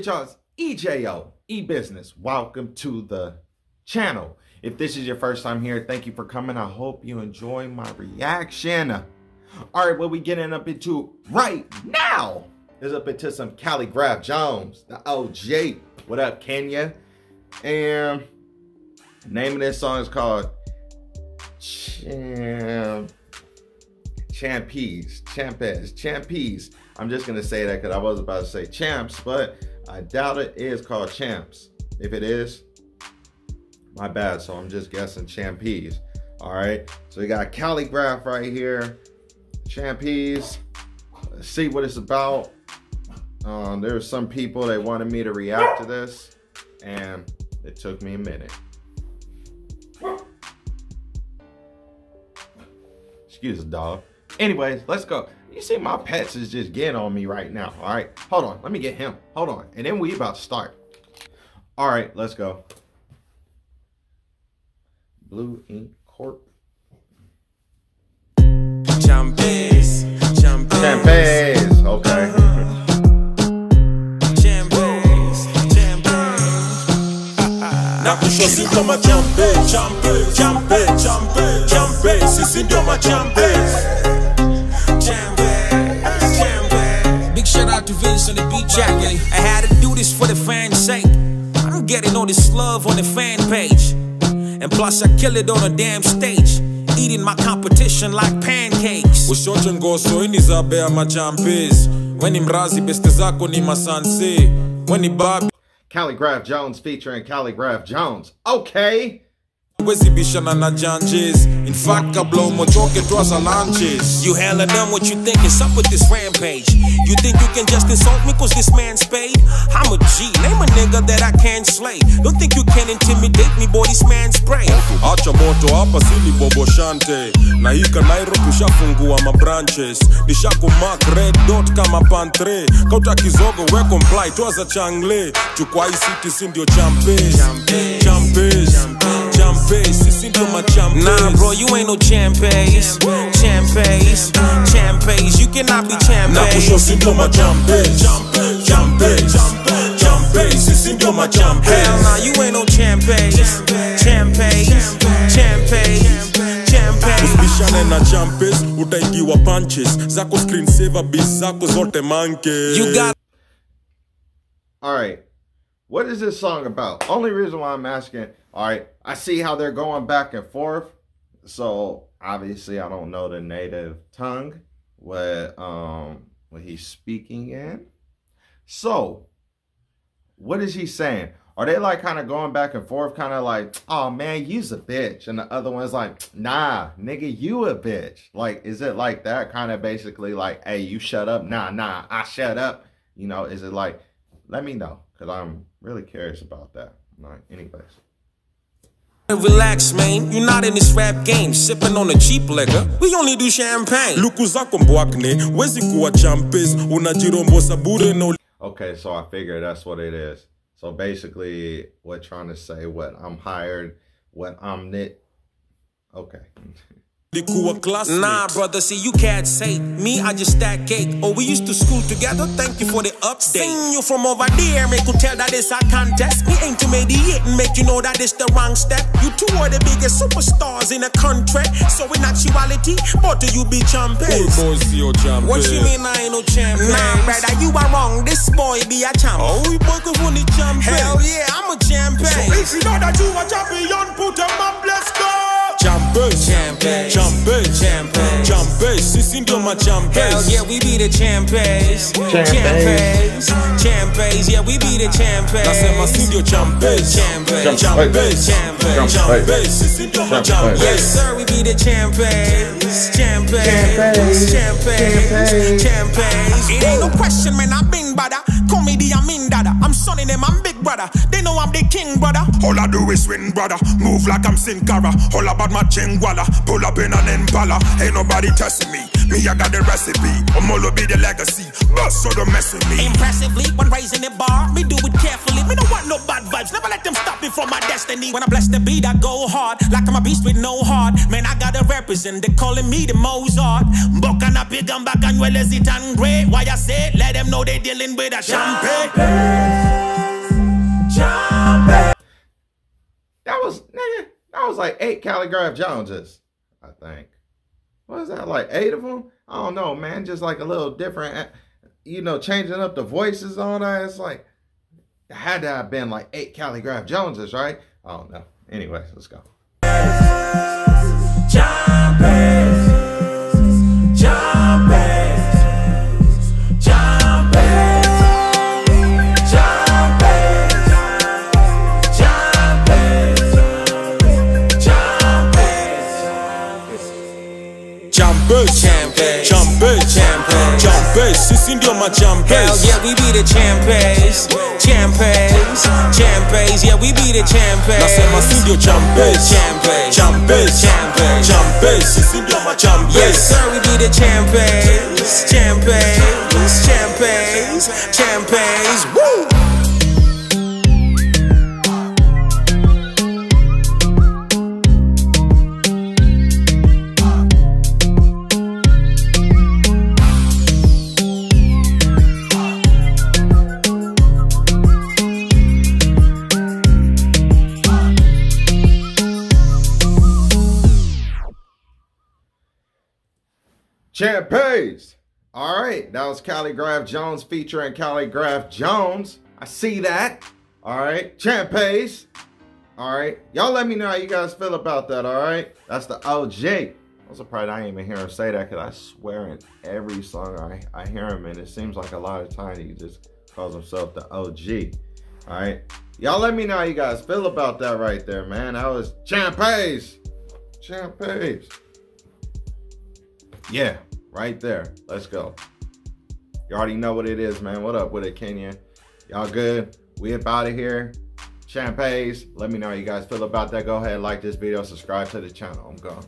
with y'all's EJO, e-business. Welcome to the channel. If this is your first time here, thank you for coming. I hope you enjoy my reaction. All right, what we getting up into right now is up into some Khaligraph Jones, the OG. What up, Kenya? And name of this song is called Champ Champies, Champes, Champies. I'm just gonna say that because I was about to say champs, but I doubt it is called champs. If it is, my bad. So I'm just guessing champies. All right. So we got Khaligraph right here. Champies. Let's see what it's about. Um, there were some people that wanted me to react to this, and it took me a minute. Excuse the dog. Anyways, let's go. You see my pets is just getting on me right now. All right, hold on. Let me get him. Hold on. And then we about to start. All right, let's go. Blue Ink Corp. Champes, champes, Champes. Okay. champes, champes. Na kusho si ndo ma champes, champes, champes, champes, champes, sisi ndio ma Big shout to Vince on the beat jack. I had to do this for the fans' sake. I'm getting all this love on the fan page. And plus, I kill it on a damn stage. Eating my competition like pancakes. Ushote ngoso ini za bea ma champes. Weni mrazi beste zako ni masanse. Weni babi Khaligraph Jones featuring Khaligraph Jones. Okay. Bishana na janjes. In fact kabla umotoke twaza lunches. You hella done what you think is up with this rampage. You think you can just insult me cause this man's paid? I'm a G, name a nigga that I can't slay. Don't think you can intimidate me, boy, this man's spray. acha moto hapa sili bobo shante na hika nairobi ushafungua mabranches nishakumak red dot kama pantre kauta kizogo we comply twaza changle chukwa hii city si ndio champes champes champes sisi ndio machampes Nah, bro, you ain't no champes. Champes, champes. You cannot be champagne. Nah, push na kusho champes. si ndio machampes champes champes sisi ndio machampes Hell nah, you ain't no champes. Champes, champes, champes. bishane na champes utaingiwa punches zako screen saver bis zako zote manke You got All right. What is this song about? Only reason why I'm asking, all right, I see how they're going back and forth. So obviously I don't know the native tongue what um what he's speaking in. So what is he saying? Are they like kind of going back and forth, kind of like, oh man, you's a bitch, and the other one's like, nah, nigga, you a bitch. Like, is it like that? Kind of basically like, hey, you shut up, nah, nah, I shut up. You know, is it like, let me know, cause I'm really curious about that. Like, anyways. Relax, man. You're not in this rap game. Sipping on a cheap liquor. We only do champagne. luku zako mbwakne wezi kuwa champes unajirombosa bure na Okay, so I figure that's what it is. So basically, what trying to say, what I'm hired, what I'm knit. Okay. Nah, brother, see, you can't say me. I just stack cake. Oh, we used to school together. Thank you for the update. Seen you from over there, make you tell that it's a contest. Me aim to mediate and make you know that it's the wrong step. You two are the biggest superstars in the country. So in actuality, both of you be champions. boys sio champes. What you mean I ain't no champion? Nah, brother, you are wrong. This boy be a champ. Oh, we both for the champes. Hell yeah, I'm a champion. So If you know that you a champion, put them up, let's go. Champes, Champes. champes, Champes. champes, sisi ndio Hell yeah, we be the champions. Champions. Champions. Yeah, we be the Nasema si champions. ndio champes. Champions. Champes, Champions. champes, sisi ndio machampes. Yes, sir, we be the champions. Champions. Champions. Champions. It ain't no question, man. I've been brother. Comedy, I'm in dada. I'm sonning them, I'm big brother. They know I'm the king, brother. All I do is win, brother. Move like I'm Sin Cara. All about my chingwala. Pull up in an Impala. Ain't nobody testing me. Me, I got the recipe. I'm all be the legacy. Bust, so don't mess with me. Impressively, when raising the bar, me do it carefully. Me don't want no bad vibes. Never let them stop me from my destiny. When I bless the beat, I go hard. Like I'm a beast with no heart. Man, I gotta represent. They calling me the Mozart. Buck and a pig and back and well as it and great. Why I say, let them know they dealing with a champagne. That was nigga. That was like eight Khaligraph Joneses, I think. What is that? Like eight of them? I don't know, man. Just like a little different, eh, you know, changing up the voices on that. It's like had to have been like eight Khaligraph Joneses, right? I don't know. Anyway, let's go. Champes, Champes. champes, Champes. champes. Sisi ndio Hell yeah, we be the champes. Champes. Champes. Yeah, we be the Nasema si champes. ndio champes. Champes. Champes, Champes. champes. Sisi ndio Yes, sir, we be the champes. Champes. Champes. Champes. Woo! Champes. All right, that was Khaligraph Jones featuring Khaligraph Jones. I see that. All right, Champes. All right, y'all let me know how you guys feel about that. All right, that's the OG. I'm surprised I didn't even hear him say that because I swear in every song I, I hear him and it seems like a lot of times he just calls himself the OG. All right, y'all let me know how you guys feel about that right there, man. That was Champes. Champes. Yeah, right there. Let's go. You already know what it is, man. What up with it, Kenya? Y'all good? We up out of here. Champagnes. Let me know how you guys feel about that. Go ahead, like this video, subscribe to the channel. I'm gone.